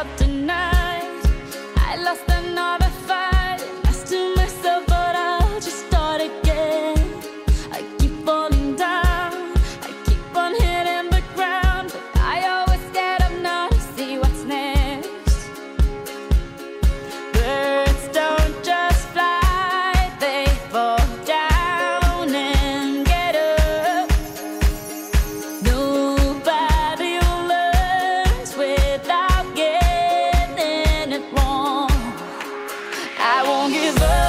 up tonight. I lost another. I won't give up.